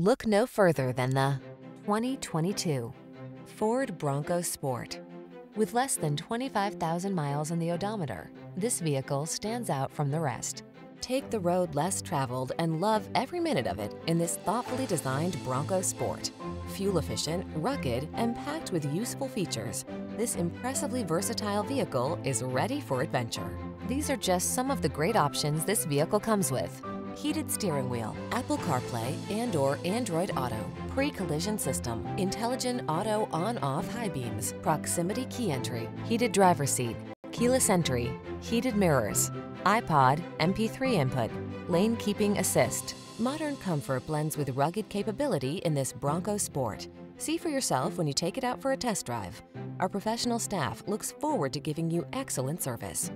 Look no further than the 2022 Ford Bronco Sport. With less than 25,000 miles on the odometer, this vehicle stands out from the rest. Take the road less traveled and love every minute of it in this thoughtfully designed Bronco Sport. Fuel efficient, rugged, and packed with useful features, this impressively versatile vehicle is ready for adventure. These are just some of the great options this vehicle comes with heated steering wheel, Apple CarPlay and or Android Auto, pre-collision system, intelligent auto on-off high beams, proximity key entry, heated driver seat, keyless entry, heated mirrors, iPod, MP3 input, lane keeping assist. Modern comfort blends with rugged capability in this Bronco Sport. See for yourself when you take it out for a test drive. Our professional staff looks forward to giving you excellent service.